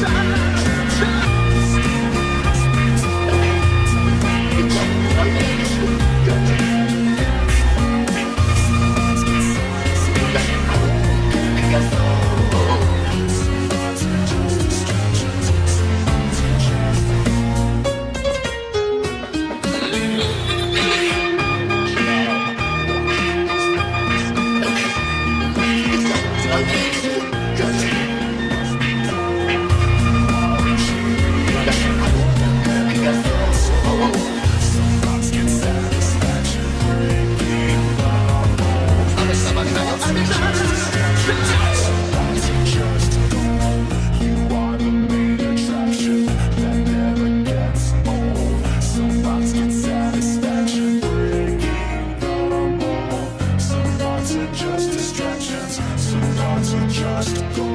Just distractions, some gold.